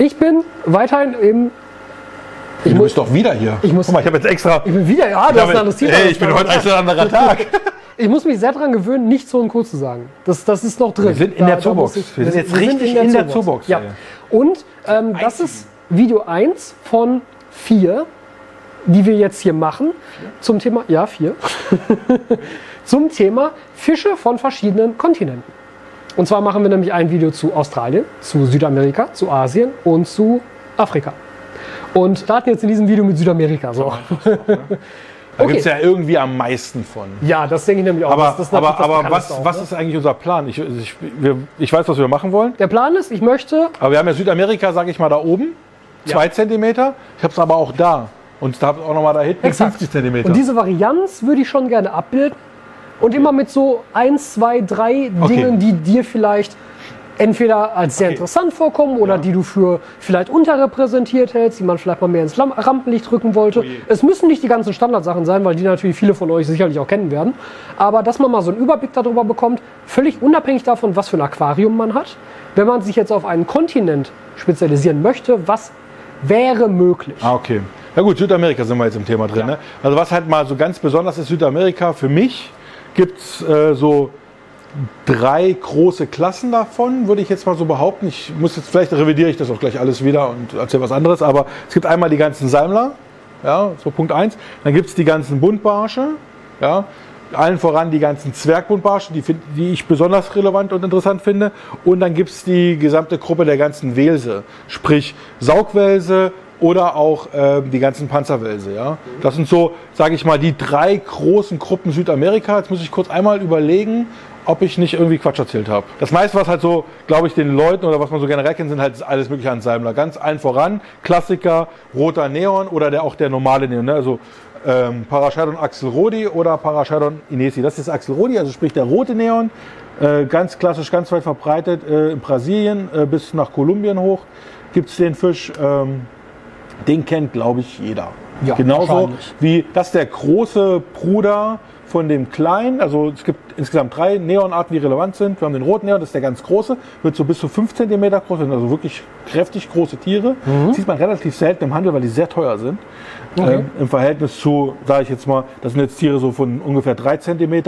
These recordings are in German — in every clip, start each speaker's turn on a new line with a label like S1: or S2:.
S1: Ich bin weiterhin im. Ich
S2: du
S1: muss,
S2: bist doch wieder hier.
S1: Ich muss-
S2: Guck mal, ich habe jetzt extra.
S1: ich bin wieder, ja, du hast ein anderes Thema.
S2: Ey, ich bin heute ein anderer Tag.
S1: Ich muss mich sehr daran gewöhnen, nicht so und Co. zu sagen. Das, das ist noch drin.
S2: Wir sind in der Zoobox. Wir sind jetzt richtig in der Zoobox,
S1: Ja. Und ähm, das ist Video 1 von 4, die wir jetzt hier machen. Zum Thema, ja, 4. zum Thema Fische von verschiedenen Kontinenten. Und zwar machen wir nämlich ein Video zu Australien, zu Südamerika, zu Asien und zu Afrika. Und starten jetzt in diesem Video mit Südamerika. So.
S2: Da
S1: Okay.
S2: gibt es ja irgendwie am meisten von.
S1: Ja, das denke ich nämlich auch.
S2: Aber,
S1: Das- das
S2: aber, aber was,
S1: auch,
S2: was
S1: ne?
S2: ist eigentlich unser Plan? Ich, ich, wir, ich weiß, was wir machen wollen.
S1: Der Plan ist, ich möchte
S2: Aber wir haben ja Südamerika, sage ich mal, da oben.
S1: Ja.
S2: Zwei Zentimeter. Ich habe es aber auch da. Und da habe ich auch nochmal da hinten
S1: Exakt.
S2: 50 Zentimeter.
S1: Und diese Varianz würde ich schon gerne abbilden. Und immer mit so eins, zwei, drei
S2: Okay.
S1: Dingen, die dir vielleicht entweder als sehr interessant vorkommen oder die du für vielleicht unterrepräsentiert hältst, die man vielleicht mal mehr ins Rampenlicht rücken wollte. Es müssen nicht die ganzen Standardsachen sein, weil die natürlich viele von euch sicherlich auch kennen werden. Aber dass man mal so einen Überblick darüber bekommt, völlig unabhängig davon, was für ein Aquarium man hat. Wenn man sich jetzt auf einen Kontinent spezialisieren möchte, was wäre möglich?
S2: Ah, okay. Ja gut, Südamerika sind wir jetzt im Thema drin. Ne? Also was halt mal so ganz besonders ist, Südamerika, für mich gibt es äh, so drei große Klassen davon, würde ich jetzt mal so behaupten. Ich muss jetzt, vielleicht revidiere ich das auch gleich alles wieder und erzähle was anderes, aber es gibt einmal die ganzen Salmler, ja, so Punkt eins. Dann gibt es die ganzen Buntbarsche, ja, allen voran die ganzen Zwergbuntbarsche, die, die ich besonders relevant und interessant finde. Und dann gibt es die gesamte Gruppe der ganzen Welse, sprich Saugwelse oder auch ähm, die ganzen Panzerwelse. Ja? Das sind so, sage ich mal, die drei großen Gruppen Südamerika. Jetzt muss ich kurz einmal überlegen, ob ich nicht irgendwie Quatsch erzählt habe. Das meiste, was halt so, glaube ich, den Leuten oder was man so generell kennt, sind halt alles mögliche an Salmler. Ganz allen voran, Klassiker, roter Neon oder der, auch der normale Neon. Ne? Also ähm, Parascheidon Axelrodi oder Parascheidon Inesi. Das ist Axelrodi, also sprich der rote Neon. Äh, ganz klassisch, ganz weit verbreitet äh, in Brasilien äh, bis nach Kolumbien hoch gibt es den Fisch. Ähm, den kennt, glaube ich, jeder.
S1: Ja,
S2: Genauso wie das ist der große Bruder von dem kleinen. Also es gibt insgesamt drei Neonarten, die relevant sind. Wir haben den roten Neon, das ist der ganz große, wird so bis zu 5 cm groß, sind also wirklich kräftig große Tiere.
S1: Mhm.
S2: Sieht man relativ selten im Handel, weil die sehr teuer sind.
S1: Okay.
S2: Ähm, Im Verhältnis zu, sage ich jetzt mal, das sind jetzt Tiere so von ungefähr 3 cm.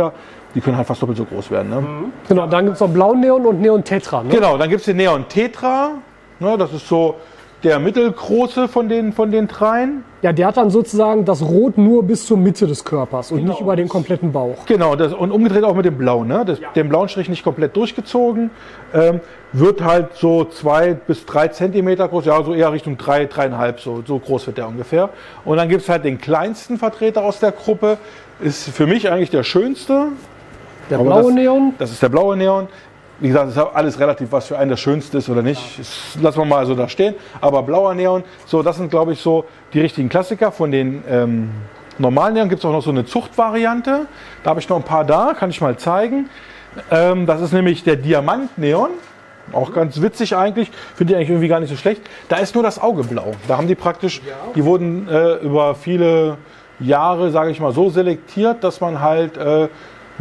S2: Die können halt fast doppelt so groß werden. Ne?
S1: Genau, dann gibt es noch Blauen Neon und Neon Tetra. Ne?
S2: Genau, dann gibt es den Neon Tetra. Ne, das ist so der mittelgroße von den, von den dreien.
S1: Ja, der hat dann sozusagen das Rot nur bis zur Mitte des Körpers und
S2: Genau.
S1: nicht über den kompletten Bauch.
S2: Genau, das, und umgedreht auch mit dem Blauen. Ne? Das, Den blauen Strich nicht komplett durchgezogen. Ähm, wird halt so zwei bis drei Zentimeter groß, ja, so eher Richtung drei, dreieinhalb, so, so groß wird der ungefähr. Und dann gibt es halt den kleinsten Vertreter aus der Gruppe. Ist für mich eigentlich der schönste.
S1: Der
S2: Aber
S1: blaue
S2: das-
S1: Neon,
S2: Das ist der blaue Neon. Wie gesagt, es ist alles relativ, was für einen das Schönste ist oder nicht. Das lassen wir mal so da stehen. Aber blauer Neon, so, das sind, glaube ich, so die richtigen Klassiker. Von den ähm, normalen Neon gibt es auch noch so eine Zuchtvariante. Da habe ich noch ein paar da, kann ich mal zeigen. Ähm, das ist nämlich der Diamant-Neon. Auch ganz witzig eigentlich. Finde ich eigentlich irgendwie gar nicht so schlecht. Da ist nur das Auge blau. Da haben die praktisch, die wurden äh, über viele Jahre, sage ich mal, so selektiert, dass man halt äh,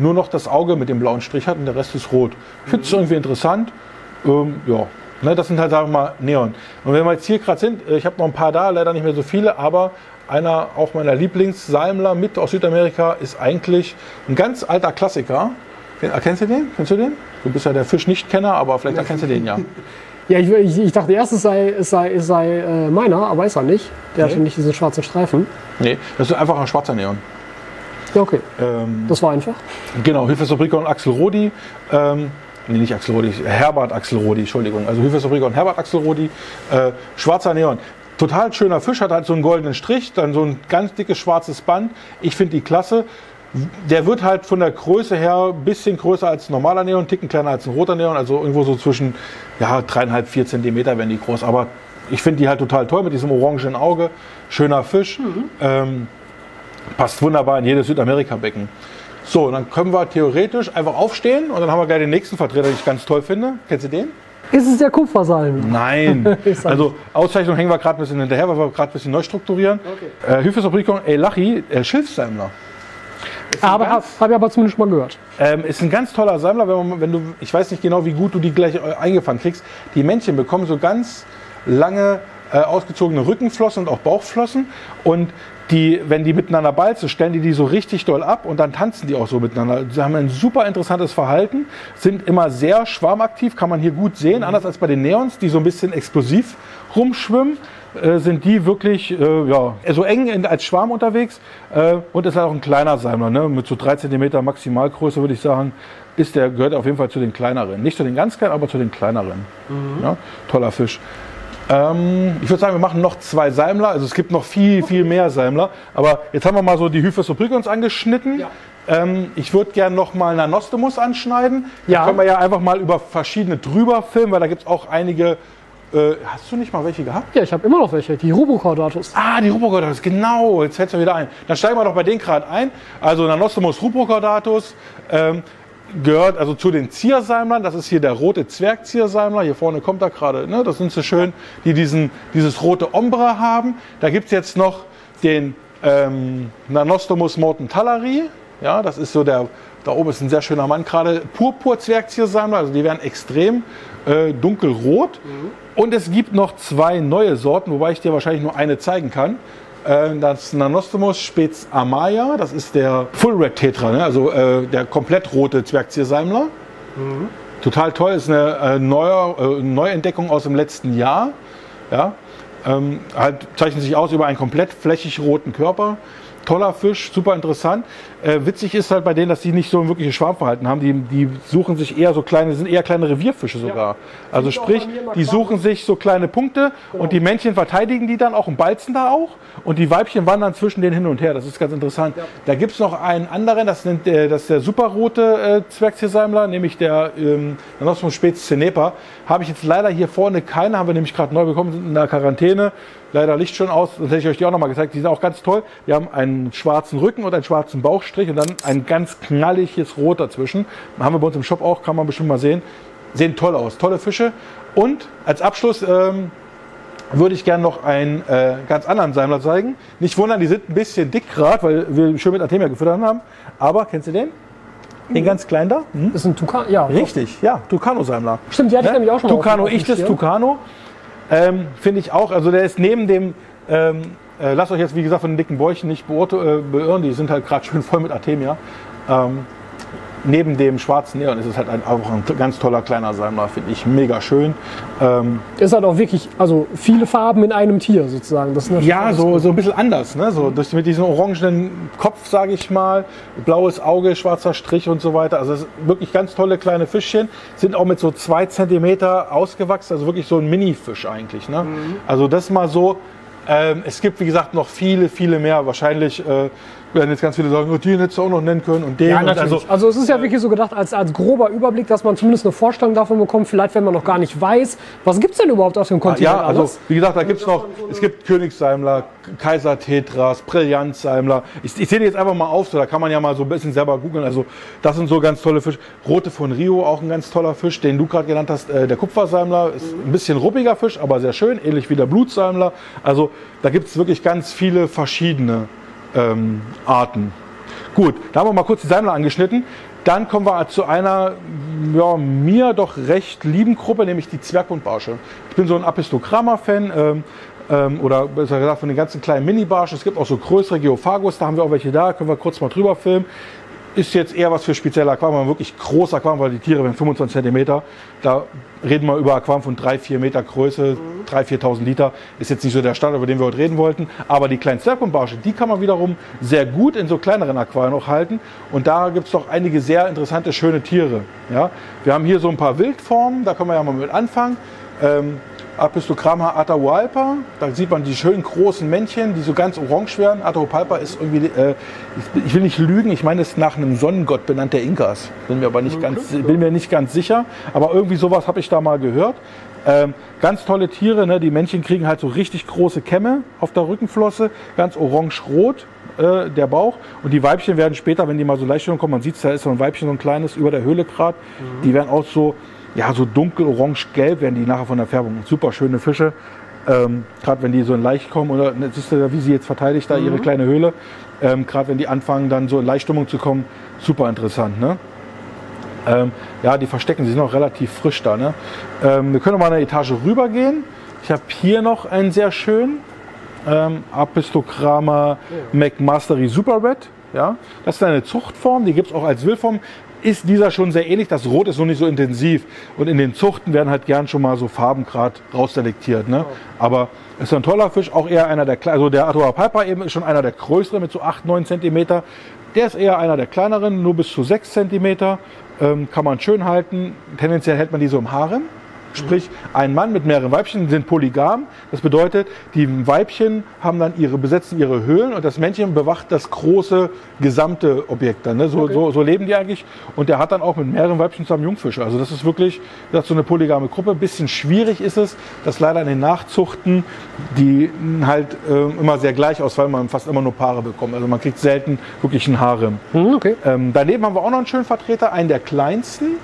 S2: nur noch das Auge mit dem blauen Strich hat und der Rest ist rot. Ich finde es irgendwie interessant. Ähm, ja, ne, das sind halt, sagen wir mal, Neon. Und wenn wir jetzt hier gerade sind, äh, ich habe noch ein paar da, leider nicht mehr so viele, aber einer auch meiner Lieblingssalmler mit aus Südamerika ist eigentlich ein ganz alter Klassiker. Erkennst du den? Kennst du den? Du bist ja der Fischnichtkenner, aber vielleicht erkennst du den ja.
S1: ja, ich, ich, ich dachte erst, es sei, es sei, es sei äh, meiner, aber ist er nicht. Der
S2: Nee.
S1: hatte nicht diese schwarzen Streifen.
S2: Nee, das ist einfach ein schwarzer Neon.
S1: Ja, okay.
S2: Ähm,
S1: Das war einfach.
S2: Genau, Hilfesabrika und Axel Rodi. Ähm, nee, nicht Axel Rodi, Herbert Axel Rodi, Entschuldigung. Also Hilfesabrika und Herbert Axel Rodi. Äh, schwarzer Neon. Total schöner Fisch, hat halt so einen goldenen Strich, dann so ein ganz dickes schwarzes Band. Ich finde die klasse. Der wird halt von der Größe her ein bisschen größer als ein normaler Neon, Ticken kleiner als ein roter Neon, also irgendwo so zwischen ja, dreieinhalb, vier Zentimeter werden die groß. Aber ich finde die halt total toll mit diesem orangenen Auge. Schöner Fisch. Ähm, passt wunderbar in jedes Südamerika-Becken. So, dann können wir theoretisch einfach aufstehen und dann haben wir gleich den nächsten Vertreter, den ich ganz toll finde. Kennst du den?
S1: Ist es der Kupfersalm?
S2: Nein. Also Auszeichnung hängen wir gerade ein bisschen hinterher, weil wir gerade ein bisschen neu strukturieren. Okay. Äh, Hilfesabrikon Elachi, äh, Schilfsalmler.
S1: Aber habe hab ich aber zumindest mal gehört.
S2: Ähm, ist ein ganz toller Sammler, wenn, man, wenn du, ich weiß nicht genau, wie gut du die gleich äh, eingefangen kriegst. Die Männchen bekommen so ganz lange äh, ausgezogene Rückenflossen und auch Bauchflossen. Und die, wenn die miteinander balzen, stellen die die so richtig doll ab und dann tanzen die auch so miteinander. Sie haben ein super interessantes Verhalten, sind immer sehr schwarmaktiv, kann man hier gut sehen, mhm. anders als bei den Neons, die so ein bisschen explosiv rumschwimmen. Äh, sind die wirklich äh, ja, so eng in, als Schwarm unterwegs äh, und ist halt auch ein kleiner Sammler, ne? mit so 3 cm Maximalgröße würde ich sagen, ist der, gehört auf jeden Fall zu den kleineren. Nicht zu den ganz kleinen, aber zu den kleineren. Mhm. Ja? Toller Fisch. Ähm, ich würde sagen, wir machen noch zwei Salmler. Also es gibt noch viel, viel mehr Salmler. Aber jetzt haben wir mal so die Hyphus obricans angeschnitten. Ja. Ähm, ich würde gerne noch mal Nanostomus anschneiden. Ja. Da können wir ja einfach mal über verschiedene drüber filmen, weil da gibt es auch einige. Äh, hast du nicht mal welche gehabt?
S1: Ja, ich habe immer noch welche. Die Rubocordatus.
S2: Ah, die Rubocordatus, genau. Jetzt fällt es mir wieder ein. Dann steigen wir doch bei denen gerade ein. Also Nanostomus rubocordatus. Ähm, gehört also zu den Ziersalmlern. Das ist hier der rote Zwergziersalmler. Hier vorne kommt er gerade. Ne? Das sind so schön, die diesen, dieses rote Ombre haben. Da gibt es jetzt noch den ähm, Nanostomus mortenthalari. Ja, das ist so der, da oben ist ein sehr schöner Mann gerade. Purpur-Zwergziersalmler, also die werden extrem äh, dunkelrot. Mhm. Und es gibt noch zwei neue Sorten, wobei ich dir wahrscheinlich nur eine zeigen kann. Äh, das Nanostomus spez amaya, das ist der Full Red Tetra, ne? also äh, der komplett rote Zwergziersalmler. Mhm. Total toll, ist eine äh, neue, äh, Neuentdeckung aus dem letzten Jahr. Ja? Ähm, halt zeichnet sich aus über einen komplett flächig roten Körper toller Fisch, super interessant. Äh, witzig ist halt bei denen, dass die nicht so ein wirkliches Schwarmverhalten haben. Die, die suchen sich eher so kleine, sind eher kleine Revierfische sogar. Ja. Also sprich, die suchen sich so kleine Punkte genau. und die Männchen verteidigen die dann auch und balzen da auch. Und die Weibchen wandern zwischen denen hin und her. Das ist ganz interessant. Ja. Da gibt es noch einen anderen, das, nennt, äh, das ist der superrote äh, Zwergziersalmler, nämlich der ähm, Nanosmus spez cenepa. Habe ich jetzt leider hier vorne keine, haben wir nämlich gerade neu bekommen, sind in der Quarantäne. Leider Licht schon aus, das hätte ich euch die auch nochmal gezeigt. Die sind auch ganz toll. Wir haben einen schwarzen Rücken und einen schwarzen Bauchstrich und dann ein ganz knalliges Rot dazwischen. Haben wir bei uns im Shop auch, kann man bestimmt mal sehen. Sehen toll aus, tolle Fische. Und als Abschluss ähm, würde ich gerne noch einen äh, ganz anderen Sammler zeigen. Nicht wundern, die sind ein bisschen dick gerade, weil wir schön mit Artemia gefüttert haben. Aber kennst du den? Den ganz kleinen da?
S1: Hm? Das ist ein Tucano, ja.
S2: Richtig, ja, Tucano-Sammler.
S1: Stimmt, die hatte ne? ich nämlich auch schon
S2: Tucano, ich das Tucano. Ähm, Finde ich auch. Also der ist neben dem, ähm, äh, lasst euch jetzt wie gesagt von den dicken Bäuchen nicht äh, beirren, die sind halt gerade schön voll mit Artemia. Ähm, neben dem schwarzen Neon ist es halt ein, auch ein ganz toller kleiner Sammler, finde ich mega schön.
S1: Ähm, ist halt auch wirklich, also viele Farben in einem Tier sozusagen.
S2: Das ja, so, so ein bisschen anders, ne? so, durch, mit diesem orangenen Kopf, sage ich mal, blaues Auge, schwarzer Strich und so weiter. Also wirklich ganz tolle kleine Fischchen, sind auch mit so zwei Zentimeter ausgewachsen, also wirklich so ein Mini-Fisch eigentlich. Ne? Mhm. Also das mal so. Ähm, es gibt, wie gesagt, noch viele, viele mehr. Wahrscheinlich äh, werden jetzt ganz viele sagen, oh, den hättest du auch noch nennen können und den. Ja,
S1: natürlich. Also, also es ist ja wirklich so gedacht als, als grober Überblick, dass man zumindest eine Vorstellung davon bekommt, vielleicht wenn man noch gar nicht weiß, was gibt es denn überhaupt auf dem Kontinent
S2: Ja, also wie gesagt, da gibt es noch, es gibt Königssalmler, Kaiser Tetras, Brillanzsalmler. Ich, ich zähle jetzt einfach mal auf, so, da kann man ja mal so ein bisschen selber googeln. Also das sind so ganz tolle Fische. Rote von Rio, auch ein ganz toller Fisch, den du gerade genannt hast. Äh, der Kupfersalmler ist ein bisschen ruppiger Fisch, aber sehr schön, ähnlich wie der Blutsalmler. Also da gibt es wirklich ganz viele verschiedene ähm, Arten. Gut, da haben wir mal kurz die Sammler angeschnitten. Dann kommen wir zu einer ja, mir doch recht lieben Gruppe, nämlich die Zwerghundbarsche. Ich bin so ein Apistogramma-Fan ähm, ähm, oder besser gesagt von den ganzen kleinen Mini-Barschen. Es gibt auch so größere Geophagos, da haben wir auch welche da, können wir kurz mal drüber filmen ist jetzt eher was für spezielle Aquarien, wirklich großer Aquarium, weil die Tiere werden 25 cm. Da reden wir über Aquarium von 3, 4 Meter Größe, mhm. 3.000, 4.000 Liter. Ist jetzt nicht so der Stand, über den wir heute reden wollten. Aber die kleinen Zwergbarsche, die kann man wiederum sehr gut in so kleineren Aquarien auch halten. Und da gibt es doch einige sehr interessante, schöne Tiere. Ja? Wir haben hier so ein paar Wildformen, da können wir ja mal mit anfangen. Ähm, Apistogramma Atahualpa. Da sieht man die schönen großen Männchen, die so ganz orange werden. Atahualpa ist irgendwie, äh, ich will nicht lügen, ich meine, es ist nach einem Sonnengott benannt der Inkas. Bin mir aber nicht, okay. ganz, bin mir nicht ganz sicher. Aber irgendwie sowas habe ich da mal gehört. Ähm, ganz tolle Tiere, ne? die Männchen kriegen halt so richtig große Kämme auf der Rückenflosse, ganz orange-rot äh, der Bauch. Und die Weibchen werden später, wenn die mal so leicht kommen, man sieht es, da ist so ein Weibchen, so ein kleines über der Höhle gerade, mhm. die werden auch so ja, so dunkel orange-gelb werden die nachher von der Färbung. Super schöne Fische. Ähm, Gerade wenn die so in Leicht kommen, oder ne, siehst du, wie sie jetzt verteidigt da mhm. ihre kleine Höhle. Ähm, Gerade wenn die anfangen, dann so in Leichtstimmung zu kommen, super interessant. Ne? Ähm, ja, die verstecken, sie sind noch relativ frisch da. Ne? Ähm, wir können mal eine Etage rüber gehen. Ich habe hier noch einen sehr schönen ähm, Apistocrama McMastery Super Red. Ja, das ist eine Zuchtform, die gibt es auch als Wildform. Ist dieser schon sehr ähnlich. Das Rot ist noch nicht so intensiv. Und in den Zuchten werden halt gern schon mal so Farben gerade rausselektiert. Ne? Aber ist ein toller Fisch, auch eher einer der also der Atoa Piper eben ist schon einer der größeren mit so 8, 9 cm. Der ist eher einer der kleineren, nur bis zu 6 cm. Ähm, kann man schön halten. Tendenziell hält man die so im Harem. Sprich, ein Mann mit mehreren Weibchen sind polygam. Das bedeutet, die Weibchen haben dann ihre, besetzen ihre Höhlen und das Männchen bewacht das große gesamte Objekt dann. Ne? So, okay. so, so, leben die eigentlich. Und der hat dann auch mit mehreren Weibchen zusammen Jungfische. Also das ist wirklich das ist so eine polygame Gruppe. Ein bisschen schwierig ist es, dass leider in den Nachzuchten die halt äh, immer sehr gleich ausfallen, man fast immer nur Paare bekommt. Also man kriegt selten wirklich einen Harem.
S1: Hm, okay.
S2: ähm, daneben haben wir auch noch einen schönen Vertreter, einen der kleinsten.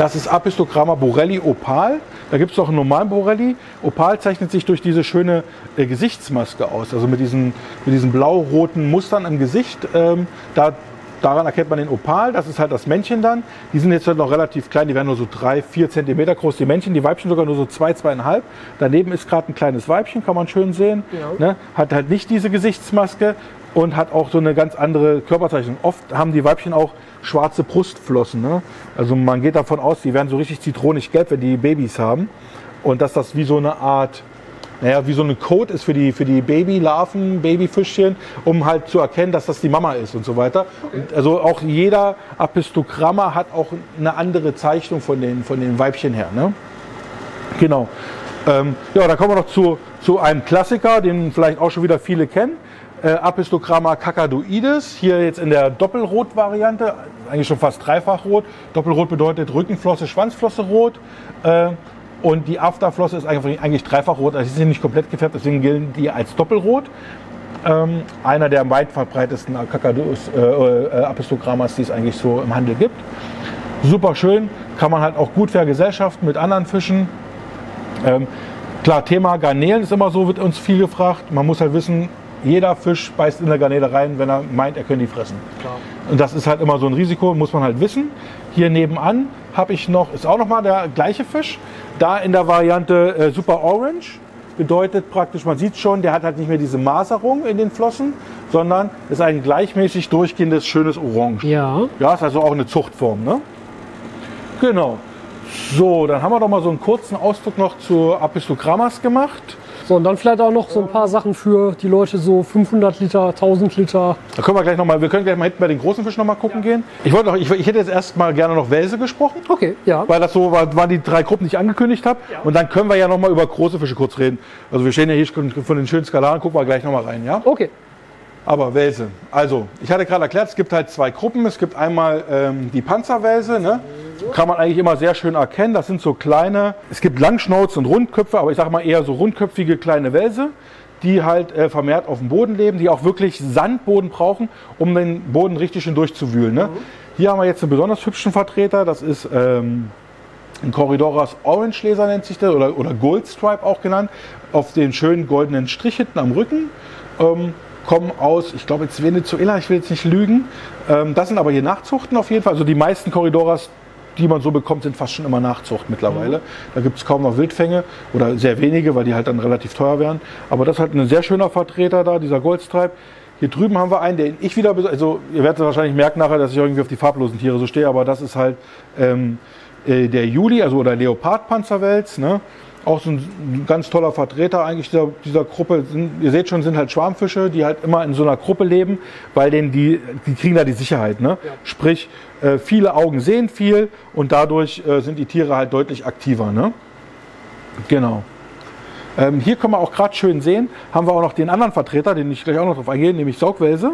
S2: Das ist Apistogramma Borelli Opal. Da gibt es auch einen normalen Borelli. Opal zeichnet sich durch diese schöne äh, Gesichtsmaske aus, also mit diesen, mit diesen blau-roten Mustern im Gesicht. Ähm, da, daran erkennt man den Opal, das ist halt das Männchen dann. Die sind jetzt halt noch relativ klein, die werden nur so drei, vier Zentimeter groß, die Männchen, die Weibchen sogar nur so zwei, zweieinhalb. Daneben ist gerade ein kleines Weibchen, kann man schön sehen. Ja. Ne? Hat halt nicht diese Gesichtsmaske und hat auch so eine ganz andere Körperzeichnung. Oft haben die Weibchen auch schwarze Brustflossen. Ne? Also man geht davon aus, die werden so richtig zitronig gelb, wenn die Babys haben. Und dass das wie so eine Art, naja, wie so eine Code ist für die, für die Babylarven, Babyfischchen, um halt zu erkennen, dass das die Mama ist und so weiter. Und also auch jeder Apistogramma hat auch eine andere Zeichnung von den, von den Weibchen her. Ne? Genau. Ähm, ja, da kommen wir noch zu, zu einem Klassiker, den vielleicht auch schon wieder viele kennen äh, Apistogramma caccadoides, hier jetzt in der Doppelrot-Variante, eigentlich schon fast dreifach rot. Doppelrot bedeutet Rückenflosse, Schwanzflosse rot. Äh, und die Afterflosse ist eigentlich, eigentlich dreifach rot, also sie sind nicht komplett gefärbt, deswegen gilt die als Doppelrot. Ähm, einer der weit verbreitetsten Caccados, äh, äh, Apistogrammas, die es eigentlich so im Handel gibt. Super schön, kann man halt auch gut vergesellschaften mit anderen Fischen. Ähm, klar, Thema Garnelen ist immer so, wird uns viel gefragt. Man muss halt wissen, jeder Fisch beißt in der Garnele rein, wenn er meint, er könnte die fressen. Klar. Und das ist halt immer so ein Risiko, muss man halt wissen. Hier nebenan habe ich noch, ist auch noch mal der gleiche Fisch, da in der Variante äh, Super Orange. Bedeutet praktisch, man sieht schon, der hat halt nicht mehr diese Maserung in den Flossen, sondern ist ein gleichmäßig durchgehendes, schönes Orange.
S1: Ja.
S2: Ja, ist also auch eine Zuchtform, ne? Genau. So, dann haben wir doch mal so einen kurzen Ausdruck noch zu Apistogrammas gemacht.
S1: So, und dann vielleicht auch noch so ein paar Sachen für die Leute, so 500 Liter, 1000 Liter.
S2: Da können wir gleich nochmal, wir können gleich mal hinten bei den großen Fischen nochmal gucken ja. gehen. Ich, wollte noch, ich, ich, hätte jetzt erstmal gerne noch Welse gesprochen.
S1: Okay, ja.
S2: Weil das so war, waren die drei Gruppen, die ich angekündigt habe. Ja. Und dann können wir ja nochmal über große Fische kurz reden. Also wir stehen ja hier von den schönen Skalaren, gucken wir gleich nochmal rein, ja?
S1: Okay.
S2: Aber Welse. Also, ich hatte gerade erklärt, es gibt halt zwei Gruppen. Es gibt einmal ähm, die Panzerwelse, ne? kann man eigentlich immer sehr schön erkennen. Das sind so kleine, es gibt Langschnauze und Rundköpfe, aber ich sage mal eher so rundköpfige kleine Wälse, die halt äh, vermehrt auf dem Boden leben, die auch wirklich Sandboden brauchen, um den Boden richtig schön durchzuwühlen. Ne? Mhm. Hier haben wir jetzt einen besonders hübschen Vertreter, das ist ähm, ein Corridoras Orange Laser nennt sich der oder, oder Gold Stripe auch genannt, auf den schönen goldenen Strich hinten am Rücken. Ähm, kommen aus, ich glaube jetzt Venezuela, ich will jetzt nicht lügen. Ähm, das sind aber hier Nachzuchten auf jeden Fall. Also die meisten Corridoras die man so bekommt, sind fast schon immer Nachzucht mittlerweile. Mhm. Da gibt es kaum noch Wildfänge oder sehr wenige, weil die halt dann relativ teuer wären. Aber das ist halt ein sehr schöner Vertreter da, dieser Goldstripe. Hier drüben haben wir einen, den ich wieder, also ihr werdet wahrscheinlich merken nachher, dass ich irgendwie auf die farblosen Tiere so stehe, aber das ist halt ähm, äh, der Juli, also oder Leopardpanzerwels. Ne? Auch so ein ganz toller Vertreter eigentlich dieser, dieser Gruppe. Sind, ihr seht schon, sind halt Schwarmfische, die halt immer in so einer Gruppe leben, weil denen die, die kriegen da die Sicherheit. Ne? Ja. Sprich, äh, viele Augen sehen viel und dadurch äh, sind die Tiere halt deutlich aktiver. Ne? Genau. Ähm, hier können wir auch gerade schön sehen, haben wir auch noch den anderen Vertreter, den ich gleich auch noch drauf eingehe, nämlich Saugwelse.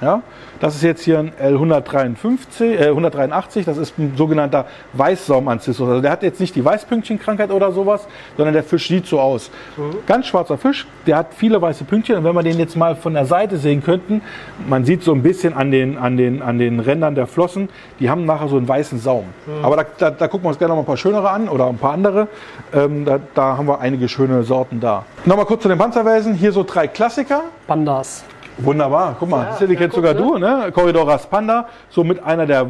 S2: Ja? Das ist jetzt hier ein L153, äh, 183, das ist ein sogenannter Weißsaumanzistus. Also der hat jetzt nicht die Weißpünktchenkrankheit oder sowas, sondern der Fisch sieht so aus. Mhm. Ganz schwarzer Fisch, der hat viele weiße Pünktchen und wenn wir den jetzt mal von der Seite sehen könnten, man sieht so ein bisschen an den, an den, an den Rändern der Flossen, die haben nachher so einen weißen Saum. Mhm. Aber da, da, da, gucken wir uns gerne noch mal ein paar schönere an oder ein paar andere. Ähm, da, da haben wir einige schöne Sorten da. Nochmal kurz zu den Panzerwelsen. Hier so drei Klassiker.
S1: Pandas.
S2: Wunderbar, guck mal, ja, das die kennst sogar ne? du, ne? Corridoras Panda, so mit einer der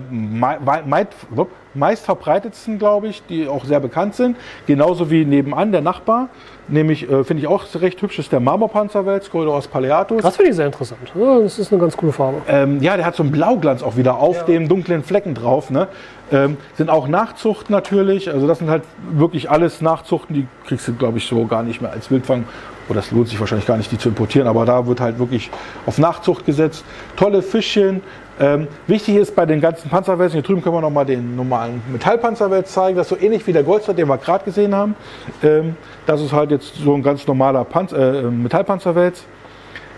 S2: meistverbreitetsten, glaube ich, die auch sehr bekannt sind. Genauso wie nebenan der Nachbar, nämlich äh, finde ich auch recht hübsch, ist der Marmorpanzerwels, Corridorus Paleatus.
S1: Das finde ich sehr interessant. Ja, das ist eine ganz coole Farbe.
S2: Ähm, ja, der hat so einen Blauglanz auch wieder auf dem dunklen Flecken drauf. Ne? Ähm, sind auch Nachzuchten natürlich. Also das sind halt wirklich alles Nachzuchten, die kriegst du, glaube ich, so gar nicht mehr als Wildfang. Oder das lohnt sich wahrscheinlich gar nicht, die zu importieren, aber da wird halt wirklich auf Nachzucht gesetzt. Tolle Fischchen. Ähm, wichtig ist bei den ganzen Panzerwälzen, hier drüben können wir nochmal den normalen Metallpanzerwälz zeigen. Das ist so ähnlich wie der Goldstadt, den wir gerade gesehen haben. Ähm, das ist halt jetzt so ein ganz normaler Panz äh, Metallpanzerwälz.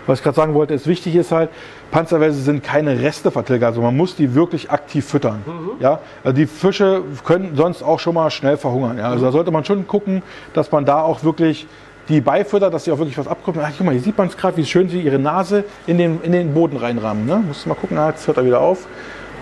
S2: Was ich gerade sagen wollte, ist wichtig ist halt, Panzerwälse sind keine Restevertilger, also man muss die wirklich aktiv füttern. Ja? Also die Fische können sonst auch schon mal schnell verhungern. Ja? Also da sollte man schon gucken, dass man da auch wirklich die beifüttert, dass sie auch wirklich was abkommt. Ach, guck mal, hier sieht man es gerade, wie schön sie ihre Nase in den, in den Boden reinrahmen. Ne? Musst du mal gucken, ah, jetzt hört er wieder auf.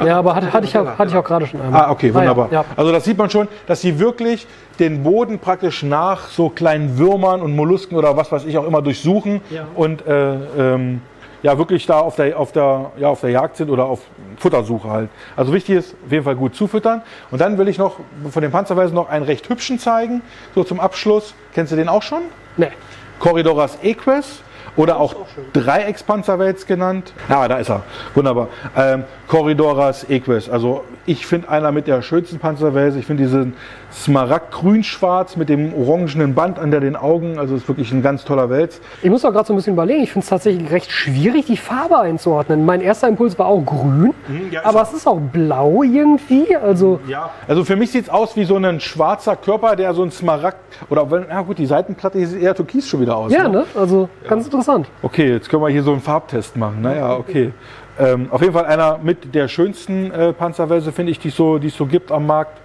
S1: Ja, aber hatte, hatte, ich, auch, hatte ich auch gerade schon einmal.
S2: Ah, okay, wunderbar.
S1: Ah, ja, ja.
S2: Also das sieht man schon, dass sie wirklich den Boden praktisch nach so kleinen Würmern und Mollusken oder was weiß ich auch immer durchsuchen
S1: Ja.
S2: und äh, ähm, ja wirklich da auf der, auf, der, ja, auf der Jagd sind oder auf Futtersuche halt. Also wichtig ist auf jeden Fall gut zufüttern. Und dann will ich noch von den Panzerweisen noch einen recht hübschen zeigen, so zum Abschluss. Kennst du den auch schon?
S1: Nee.
S2: Corridoras Equus oder auch,
S1: auch schön.
S2: Dreieckspanzerwels genannt. Ja, da ist er. Wunderbar. Ähm, Corridoras Equus. Also ich finde einer mit der schönsten Panzerwälse. Ich finde diesen Smaragd-grün-schwarz mit dem orangenen Band an den Augen. Also ist wirklich ein ganz toller Wels.
S1: Ich muss auch gerade so ein bisschen überlegen. Ich finde es tatsächlich recht schwierig, die Farbe einzuordnen. Mein erster Impuls war auch grün,
S2: Mhm, ja,
S1: aber es ist auch blau irgendwie. Also
S2: Ja. Also für mich sieht es aus wie so ein schwarzer Körper, der so ein Smaragd oder ja gut, die Seitenplatte sieht eher türkis schon wieder aus.
S1: ja, ne? Also ganz interessant.
S2: Okay, jetzt können wir hier so einen Farbtest machen. Naja, okay. Ähm, auf jeden Fall einer mit der schönsten äh, Panzerwälse, finde ich, die so, die es so gibt am Markt.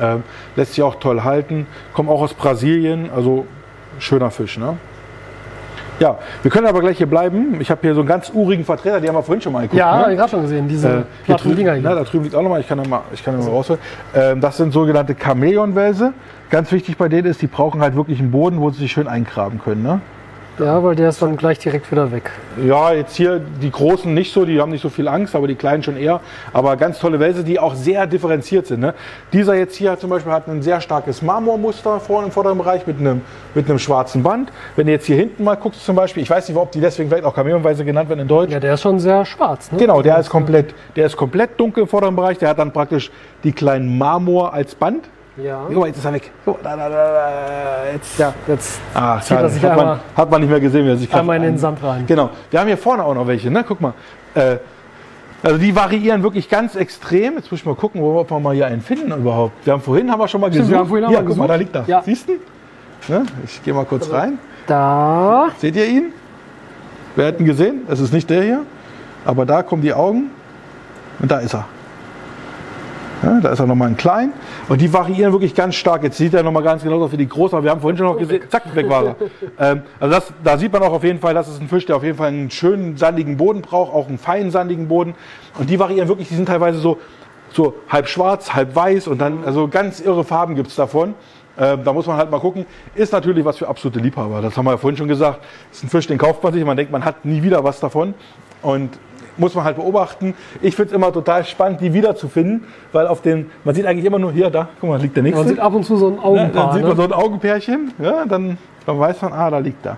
S2: Ähm, lässt sich auch toll halten. Kommt auch aus Brasilien, also schöner Fisch. Ne? Ja, wir können aber gleich hier bleiben. Ich habe hier so einen ganz urigen Vertreter, die haben wir vorhin schon mal geguckt.
S1: Ja,
S2: ne?
S1: ich gerade schon gesehen, diese
S2: Äh, hier drüben,
S1: Dinger hier.
S2: da drüben liegt auch nochmal, ich kann da mal, ich kann da mal rausholen. Ähm, das sind sogenannte Chamäleonwälse. Ganz wichtig bei denen ist, die brauchen halt wirklich einen Boden, wo sie sich schön eingraben können. Ne?
S1: Ja, weil der ist dann gleich direkt wieder weg.
S2: Ja, jetzt hier die Großen nicht so, die haben nicht so viel Angst, aber die Kleinen schon eher. Aber ganz tolle Wälse, die auch sehr differenziert sind. Ne? Dieser jetzt hier zum Beispiel hat ein sehr starkes Marmormuster vorne im vorderen Bereich mit einem, mit einem schwarzen Band. Wenn du jetzt hier hinten mal guckst zum Beispiel, ich weiß nicht, ob die deswegen vielleicht auch Chamäleonweise genannt werden in Deutsch.
S1: Ja, der ist schon sehr schwarz. Ne?
S2: Genau, der ist komplett, der ist komplett dunkel im vorderen Bereich. Der hat dann praktisch die kleinen Marmor als Band.
S1: Ja.
S2: Guck mal, jetzt ist er weg. Guck mal, da, da, da, da, jetzt.
S1: Ja, jetzt
S2: Ah,
S1: zieht er
S2: schade.
S1: sich
S2: hat, man, hat man nicht mehr gesehen, wie er sich gerade
S1: einmal in den Sand rein.
S2: Genau. Wir haben hier vorne auch noch welche, ne? Guck mal. Äh, also die variieren wirklich ganz extrem. Jetzt muss ich mal gucken, wo ob wir mal hier einen finden überhaupt. Wir haben vorhin haben wir schon mal
S1: Stimmt,
S2: gesucht.
S1: wir haben vorhin auch
S2: hier,
S1: mal
S2: guck mal, da liegt er.
S1: Ja.
S2: Siehst du? Ne? Ich gehe mal kurz rein.
S1: Da.
S2: Seht ihr ihn? Wer hat ihn gesehen? Es ist nicht der hier. Aber da kommen die Augen. Und da ist er. Ja, da ist er nochmal ein klein. Und die variieren wirklich ganz stark. Jetzt sieht er nochmal ganz genau aus wie die großen, aber wir haben vorhin schon noch gesehen. Zack, weg war er. ähm, also das, da sieht man auch auf jeden Fall, das ist ein Fisch, der auf jeden Fall einen schönen sandigen Boden braucht, auch einen feinen sandigen Boden. Und die variieren wirklich, die sind teilweise so, so halb schwarz, halb weiß und dann, also ganz irre Farben gibt es davon. Ähm, da muss man halt mal gucken. Ist natürlich was für absolute Liebhaber. Das haben wir ja vorhin schon gesagt. Ist ein Fisch, den kauft man sich. Man denkt, man hat nie wieder was davon. Und muss man halt beobachten. Ich finde es immer total spannend, die wiederzufinden, weil auf den, man sieht eigentlich immer nur hier, da, guck mal, liegt der nächste.
S1: Man sieht ab und zu so ein
S2: Ne, dann
S1: Augenpaar.
S2: sieht man
S1: Ne?
S2: so ein Augenpärchen, ja, dann, dann weiß man, ah, da liegt er.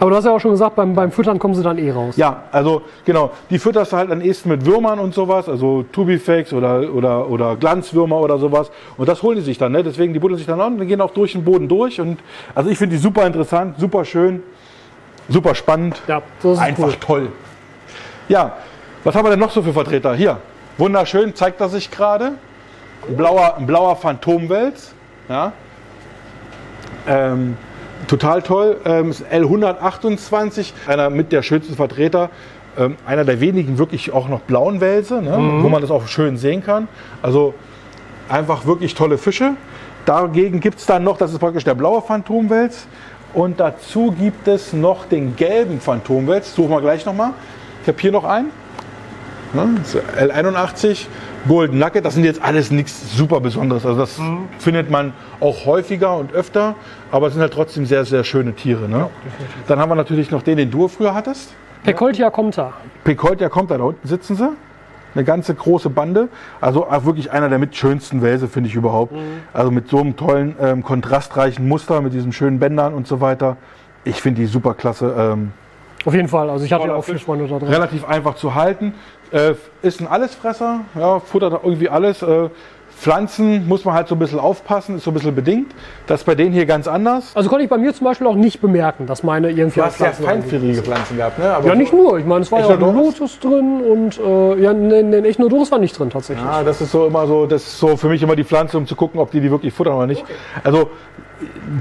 S1: Aber du hast ja auch schon gesagt, beim, beim Füttern kommen sie dann eh raus.
S2: Ja, also genau, die fütterst du halt am ehesten mit Würmern und sowas, also Tubifex oder, oder, oder Glanzwürmer oder sowas. Und das holen die sich dann, ne? deswegen die buddeln sich dann an und gehen auch durch den Boden durch. Und also ich finde die super interessant, super schön, super spannend,
S1: Ja, das ist
S2: einfach
S1: cool.
S2: toll. Ja, was haben wir denn noch so für Vertreter? Hier, wunderschön, zeigt er sich gerade. Ein blauer, ein blauer Phantomwels. Ja. Ähm, total toll. Ähm, ist L128, einer mit der schönsten Vertreter. Ähm, einer der wenigen wirklich auch noch blauen Wälse, ne, wo man das auch schön sehen kann. Also einfach wirklich tolle Fische. Dagegen gibt es dann noch, das ist praktisch der blaue Phantomwels. Und dazu gibt es noch den gelben Phantomwels. Suchen wir gleich nochmal. Ich habe hier noch einen. Ne, das ist L81, Golden Nugget. Das sind jetzt alles nichts super Besonderes. Also das findet man auch häufiger und öfter. Aber es sind halt trotzdem sehr, sehr schöne Tiere. Ne? Dann haben wir natürlich noch den, den du früher hattest.
S1: Pecoltia kommt da.
S2: Pecolt, der kommt da, da unten sitzen sie. eine ganze große Bande. Also auch wirklich einer der mit schönsten Wälse, finde ich überhaupt. Mhm. Also mit so einem tollen, ähm, kontrastreichen Muster, mit diesen schönen Bändern und so weiter. Ich finde die super klasse. Ähm,
S1: Auf jeden Fall, also ich hatte ja auch viel Freunde
S2: da drin. Relativ einfach zu halten. Äh, ist ein Allesfresser, ja, futtert irgendwie alles. Äh, Pflanzen muss man halt so ein bisschen aufpassen, ist so ein bisschen bedingt. Das ist bei denen hier ganz anders.
S1: Also konnte ich bei mir zum Beispiel auch nicht bemerken, dass meine irgendwie.
S2: Du hast ja feinfühlige Pflanzen gehabt, ne?
S1: Aber ja, nicht nur. Ich meine, es war ja auch ein Lotus drin und äh, ja, ne, ne, Echinodorus war nicht drin tatsächlich.
S2: Ja, das ist so immer so, das ist so für mich immer die Pflanze, um zu gucken, ob die die wirklich futtern oder nicht. Okay. Also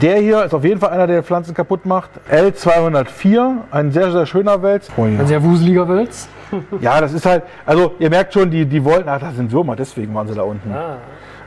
S2: der hier ist auf jeden Fall einer, der Pflanzen kaputt macht. L204, ein sehr, sehr schöner Wels.
S1: Oh, ja. Ein sehr wuseliger Wels.
S2: ja, das ist halt, also ihr merkt schon, die, die wollten, ach, da sind Würmer, deswegen waren sie da unten. Ah.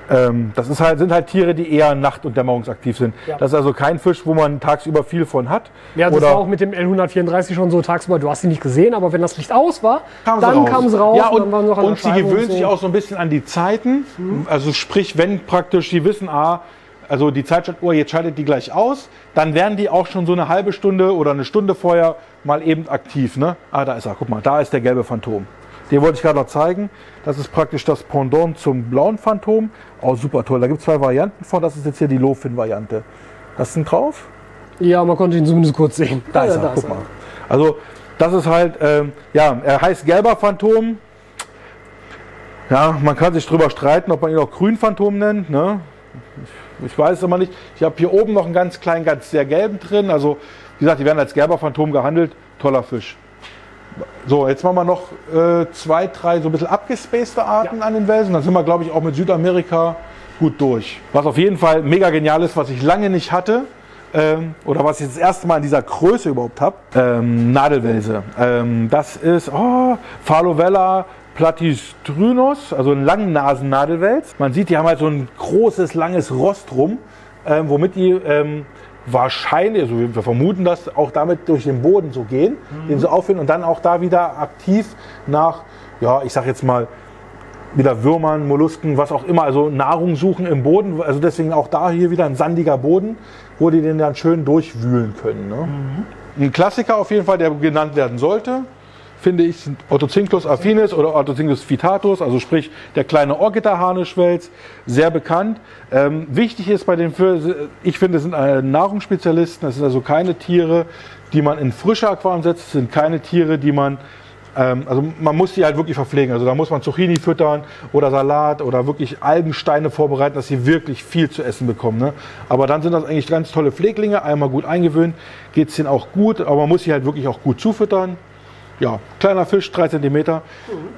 S2: Ähm, das ist halt, sind halt Tiere, die eher nacht- und dämmerungsaktiv sind. Ja. Das ist also kein Fisch, wo man tagsüber viel von hat.
S1: Ja, das Oder war auch mit dem L134 schon so tagsüber. Du hast sie nicht gesehen, aber wenn das Licht aus war, kam dann kam es raus.
S2: Ja, und, und, und sie gewöhnen so. sich auch so ein bisschen an die Zeiten. Mhm. Also sprich, wenn praktisch die wissen, ah, also die Zeitstoppuhr, jetzt schaltet die gleich aus, dann werden die auch schon so eine halbe Stunde oder eine Stunde vorher mal eben aktiv. Ne? Ah, da ist er, guck mal, da ist der gelbe Phantom. Den wollte ich gerade noch zeigen. Das ist praktisch das Pendant zum blauen Phantom. Oh, super toll. Da gibt es zwei Varianten von. Das ist jetzt hier die Lofin-Variante. Hast du ihn drauf?
S1: Ja, man konnte ihn zumindest kurz sehen.
S2: Da ja, ist er, da guck ist mal. Also, das ist halt, ähm, ja, er heißt gelber Phantom. Ja, man kann sich drüber streiten, ob man ihn auch grün Phantom nennt. Ne? Ich, ich weiß es immer nicht. Ich habe hier oben noch einen ganz kleinen, ganz sehr gelben drin. Also, wie gesagt, die werden als gelber Phantom gehandelt. Toller Fisch. So, jetzt machen wir noch äh, zwei, drei so ein bisschen abgespacede Arten ja. an den Welsen. Dann sind wir, glaube ich, auch mit Südamerika gut durch. Was auf jeden Fall mega genial ist, was ich lange nicht hatte, ähm, oder was ich das erste Mal in dieser Größe überhaupt habe, ähm, Nadelwälse. Ähm, das ist oh, Phalovella platystrinus, also ein Langnasen-Nadelwels. Man sieht, die haben halt so ein großes, langes Rost rum, ähm, womit die ähm, wahrscheinlich, also wir vermuten das, auch damit durch den Boden so gehen, mhm. den so auffinden und dann auch da wieder aktiv nach, ja, ich sag jetzt mal, wieder Würmern, Mollusken, was auch immer, also Nahrung suchen im Boden. Also deswegen auch da hier wieder ein sandiger Boden, wo die den dann schön durchwühlen können. Ne? Mhm. Ein Klassiker auf jeden Fall, der genannt werden sollte, finde ich, sind Otocinclus affinis oder Otocinclus vitatus, also sprich der kleine Orgita-Harnischwels, sehr bekannt. Ähm, wichtig ist bei den, ich finde, es sind Nahrungsspezialisten, das sind also keine Tiere, die man in frische Aquarien setzt, sind keine Tiere, die man ähm, also man muss die halt wirklich verpflegen. Also da muss man Zucchini füttern oder Salat oder wirklich Algensteine vorbereiten, dass sie wirklich viel zu essen bekommen. Ne? Aber dann sind das eigentlich ganz tolle Pfleglinge, einmal gut eingewöhnt, geht es denen auch gut, aber man muss sie halt wirklich auch gut zufüttern ja, kleiner Fisch, 3 cm. Mhm.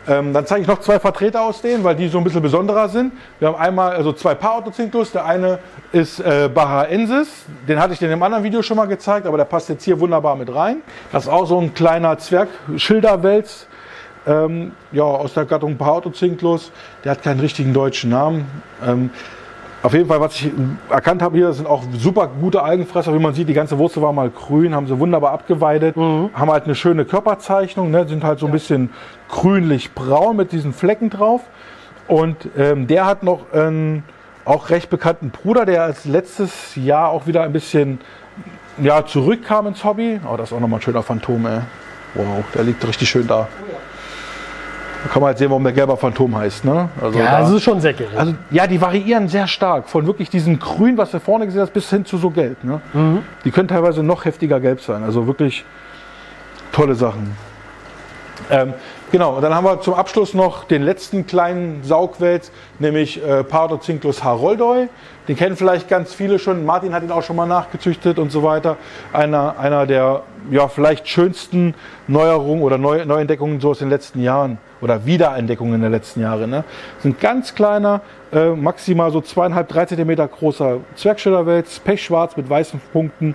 S2: Ähm, dann zeige ich noch zwei Vertreter aus denen, weil die so ein bisschen besonderer sind. Wir haben einmal also zwei Paar Autozinklus. Der eine ist äh, Bahaensis. Den hatte ich in dem anderen Video schon mal gezeigt, aber der passt jetzt hier wunderbar mit rein. Das ist auch so ein kleiner Zwergschilderwels. Ähm, ja, aus der Gattung Paraotocinklus. Der hat keinen richtigen deutschen Namen. Ähm, auf jeden Fall, was ich erkannt habe hier, sind auch super gute Algenfresser. Wie man sieht, die ganze Wurzel war mal grün, haben sie wunderbar abgeweidet, mhm. haben halt eine schöne Körperzeichnung, ne, sind halt so ein bisschen grünlich-braun mit diesen Flecken drauf. Und ähm, der hat noch einen auch recht bekannten Bruder, der als letztes Jahr auch wieder ein bisschen ja, zurückkam ins Hobby. Oh, das ist auch nochmal ein schöner Phantom, ey. Wow, der liegt richtig schön da. Da kann man halt sehen, warum der gelber Phantom heißt. Ne?
S1: Also ja, da, das ist schon sehr gelb.
S2: Also, ja, die variieren sehr stark. Von wirklich diesem Grün, was du vorne gesehen hast, bis hin zu so gelb. Ne? Mhm. Die können teilweise noch heftiger gelb sein. Also wirklich tolle Sachen. Ähm, genau, und dann haben wir zum Abschluss noch den letzten kleinen Saugwels, nämlich äh, Pardocinklus haroldoi. Den kennen vielleicht ganz viele schon. Martin hat ihn auch schon mal nachgezüchtet und so weiter. Einer, einer der ja, vielleicht schönsten Neuerungen oder Neu Neuentdeckungen so aus den letzten Jahren oder Wiederentdeckungen der letzten Jahre. Ne? Sind ganz kleiner, äh, maximal so zweieinhalb, drei Zentimeter großer Zwergschillerwels, pechschwarz mit weißen Punkten.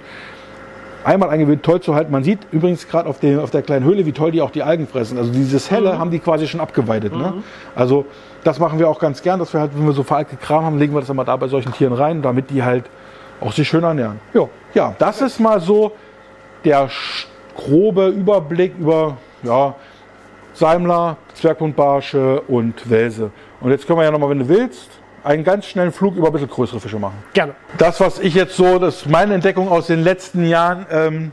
S2: Einmal eingewöhnt, toll zu halten. Man sieht übrigens gerade auf, auf der kleinen Höhle, wie toll die auch die Algen fressen. Also dieses Helle mhm. haben die quasi schon abgeweidet. Ne? Mhm. Ne? Also das machen wir auch ganz gern, dass wir halt, wenn wir so veraltete Kram haben, legen wir das immer da bei solchen Tieren rein, damit die halt auch sich schön ernähren. Jo. Ja, das ist mal so der grobe Überblick über ja, Seimler, Zwerghundbarsche und Welse. Und jetzt können wir ja nochmal, wenn du willst, einen ganz schnellen Flug über ein bisschen größere Fische machen.
S1: Gerne.
S2: Das, was ich jetzt so, das ist meine Entdeckung aus den letzten Jahren, ähm,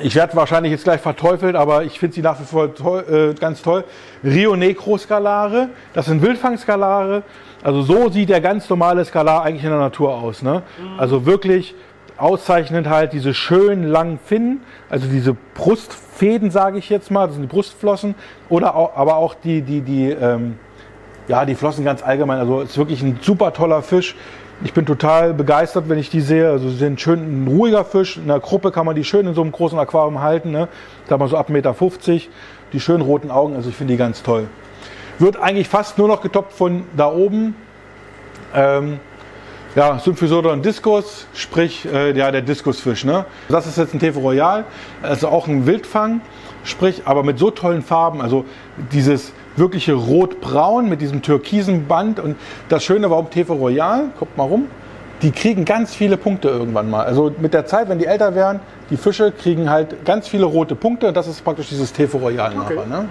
S2: ich werde wahrscheinlich jetzt gleich verteufelt, aber ich finde sie nach wie vor toll, äh, ganz toll. Rio Negro Skalare, das sind Wildfangskalare. Also so sieht der ganz normale Skalar eigentlich in der Natur aus. Ne? Mhm. Also wirklich auszeichnend halt diese schönen langen Finnen, also diese Brustfäden, sage ich jetzt mal, das sind die Brustflossen, oder auch, aber auch die, die, die, ähm, ja, die Flossen ganz allgemein. Also ist wirklich ein super toller Fisch. Ich bin total begeistert, wenn ich die sehe. Also sie sind schön ein ruhiger Fisch. In der Gruppe kann man die schön in so einem großen Aquarium halten. Ne? Da mal so ab 1,50 Meter. Die schönen roten Augen, also ich finde die ganz toll. Wird eigentlich fast nur noch getoppt von da oben. Ähm, ja, Symphysodon Discus, sprich äh, ja, der Diskusfisch. Ne? Das ist jetzt ein Tefe Royal, also auch ein Wildfang, sprich, aber mit so tollen Farben. Also dieses wirkliche Rot-Braun mit diesem türkisen Band. Und das Schöne, warum Tefe Royal, guckt mal rum, die kriegen ganz viele Punkte irgendwann mal. Also mit der Zeit, wenn die älter werden, die Fische kriegen halt ganz viele rote Punkte. Und das ist praktisch dieses Tefe Royal okay. nachher. Ne?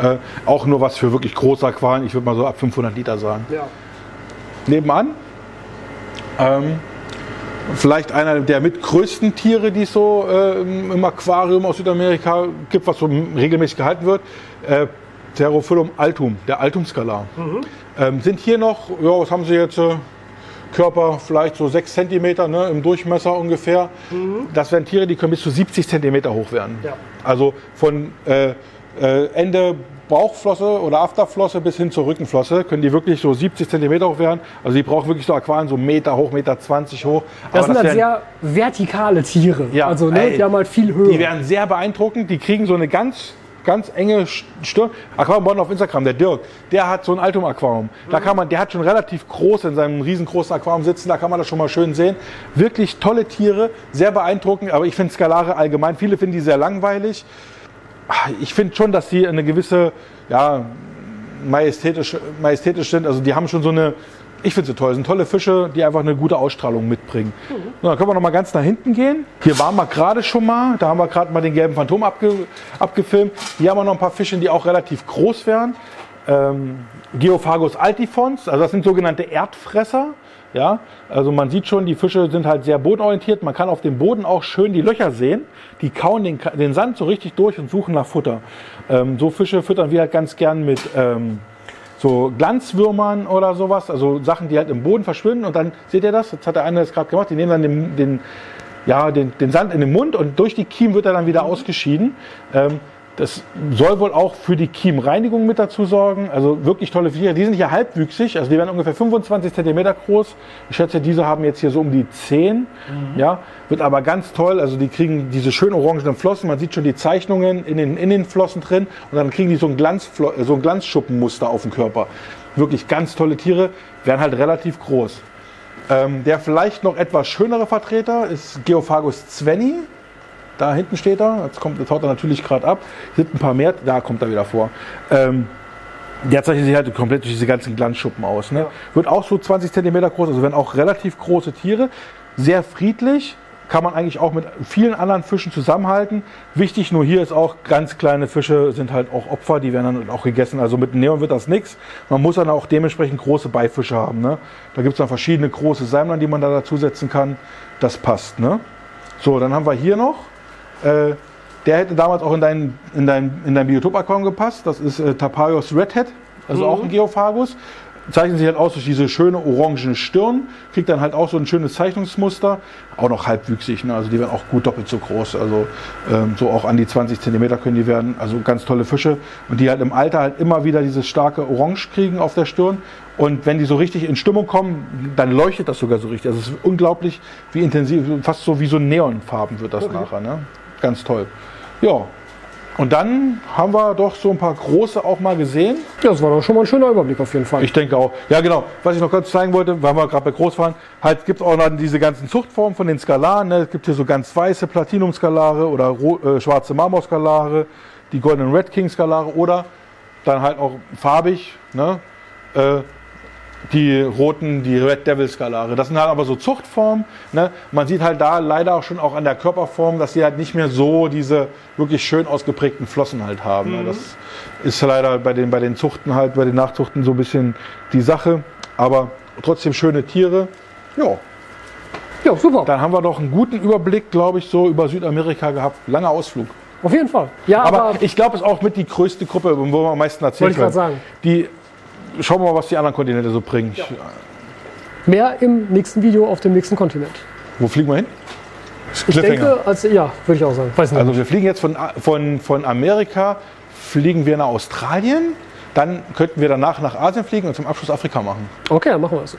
S2: Ja. Äh, auch nur was für wirklich große Aquarien. Ich würde mal so ab 500 Liter sagen. Ja. Nebenan ähm, vielleicht einer der mitgrößten Tiere, die es so äh, im Aquarium aus Südamerika gibt, was so regelmäßig gehalten wird. Äh, Therophyllum altum, der Altumskalar. Mhm. Ähm, sind hier noch, ja, was haben sie jetzt? Äh, Körper vielleicht so 6 cm ne, im Durchmesser ungefähr. Mhm. Das wären Tiere, die können bis zu 70 cm hoch werden. Ja. Also von äh, äh, Ende Bauchflosse oder Afterflosse bis hin zur Rückenflosse können die wirklich so 70 cm hoch werden. Also die brauchen wirklich so Aquarien so Meter hoch, Meter 20 hoch.
S1: Das Aber sind das halt sehr vertikale Tiere.
S2: Ja, also ne, ey, die haben halt viel Höhe. Die werden sehr beeindruckend. Die kriegen so eine ganz ganz enge Stirn. Aquarium auf Instagram, der Dirk, der hat so ein Altum-Aquarium. Da kann man, der hat schon relativ groß in seinem riesengroßen Aquarium sitzen, da kann man das schon mal schön sehen. Wirklich tolle Tiere, sehr beeindruckend, aber ich finde Skalare allgemein, viele finden die sehr langweilig. Ich finde schon, dass sie eine gewisse, ja, majestätisch, majestätisch sind. Also die haben schon so eine, ich finde sie toll. Das sind tolle Fische, die einfach eine gute Ausstrahlung mitbringen. Mhm. So, dann können wir noch mal ganz nach hinten gehen. Hier waren wir gerade schon mal. Da haben wir gerade mal den gelben Phantom abge, abgefilmt. Hier haben wir noch ein paar Fische, die auch relativ groß wären. Ähm, Geophagus altifons, also das sind sogenannte Erdfresser. Ja, also man sieht schon, die Fische sind halt sehr bodenorientiert. Man kann auf dem Boden auch schön die Löcher sehen. Die kauen den, den Sand so richtig durch und suchen nach Futter. Ähm, so Fische füttern wir halt ganz gern mit ähm, so Glanzwürmern oder sowas, also Sachen, die halt im Boden verschwinden und dann, seht ihr das, jetzt hat der eine das gerade gemacht, die nehmen dann den, den, ja, den, den Sand in den Mund und durch die Kiem wird er dann wieder ausgeschieden. Ähm, das soll wohl auch für die Kiemreinigung mit dazu sorgen. Also wirklich tolle Viecher. Die sind hier halbwüchsig, also die werden ungefähr 25 cm groß. Ich schätze, diese haben jetzt hier so um die 10. Mhm. Ja, wird aber ganz toll. Also die kriegen diese schön orangenen Flossen. Man sieht schon die Zeichnungen in den, in den Flossen drin. Und dann kriegen die so ein, Glanzflo so ein Glanzschuppenmuster auf dem Körper. Wirklich ganz tolle Tiere, werden halt relativ groß. Ähm, der vielleicht noch etwas schönere Vertreter ist Geophagus zwenni. Da hinten steht er. Jetzt, kommt, jetzt haut er natürlich gerade ab. Sind ein paar mehr. Da kommt er wieder vor. Ähm, der zeichnet sich halt komplett durch diese ganzen Glanzschuppen aus. Ne? Ja. Wird auch so 20 cm groß, also werden auch relativ große Tiere. Sehr friedlich, kann man eigentlich auch mit vielen anderen Fischen zusammenhalten. Wichtig nur hier ist auch, ganz kleine Fische sind halt auch Opfer, die werden dann auch gegessen. Also mit Neon wird das nichts. Man muss dann auch dementsprechend große Beifische haben. Ne? Da gibt es dann verschiedene große Sammler, die man da dazusetzen kann. Das passt. Ne? So, dann haben wir hier noch äh, der hätte damals auch in dein, in dein, in dein Biotop-Aquarium gepasst. Das ist äh, Tapaios Redhead, also mhm. auch ein Geophagus. Zeichnet sich halt aus durch diese schöne orangene Stirn, kriegt dann halt auch so ein schönes Zeichnungsmuster. Auch noch halbwüchsig, ne? also die werden auch gut doppelt so groß. Also ähm, so auch an die 20 cm können die werden. Also ganz tolle Fische. Und die halt im Alter halt immer wieder dieses starke Orange kriegen auf der Stirn. Und wenn die so richtig in Stimmung kommen, dann leuchtet das sogar so richtig. Also es ist unglaublich, wie intensiv, fast so wie so Neonfarben wird das okay. nachher. Ne? Ganz toll. Ja, und dann haben wir doch so ein paar große auch mal gesehen.
S1: Ja, das war doch schon mal ein schöner Überblick auf jeden Fall.
S2: Ich denke auch. Ja, genau. Was ich noch kurz zeigen wollte, weil wir gerade bei Großfahren, halt gibt es auch noch diese ganzen Zuchtformen von den Skalaren. Ne? Es gibt hier so ganz weiße Platinum-Skalare oder äh, schwarze Marmor-Skalare, die Golden Red King-Skalare oder dann halt auch farbig, ne? Äh, die roten, die Red Devil Skalare. Das sind halt aber so Zuchtformen. Ne? Man sieht halt da leider auch schon auch an der Körperform, dass sie halt nicht mehr so diese wirklich schön ausgeprägten Flossen halt haben. Ne? Mhm. Das ist leider bei den, bei den Zuchten halt, bei den Nachzuchten so ein bisschen die Sache. Aber trotzdem schöne Tiere. Ja.
S1: Ja, super.
S2: Dann haben wir doch einen guten Überblick, glaube ich, so über Südamerika gehabt. Langer Ausflug.
S1: Auf jeden Fall. Ja,
S2: Aber,
S1: aber,
S2: ich glaube, es ist auch mit die größte Gruppe, wo wir am meisten erzählen
S1: Wollte ich gerade sagen.
S2: Die, schauen wir mal, was die anderen Kontinente so bringen. Ich,
S1: mehr im nächsten Video auf dem nächsten Kontinent.
S2: wo fliegen wir hin?
S1: Ich denke, als, ja, würde ich auch sagen. Weiß nicht.
S2: Also wir fliegen jetzt von, von, von Amerika, fliegen wir nach Australien, dann könnten wir danach nach Asien fliegen und zum Abschluss Afrika machen.
S1: okay, dann machen wir es.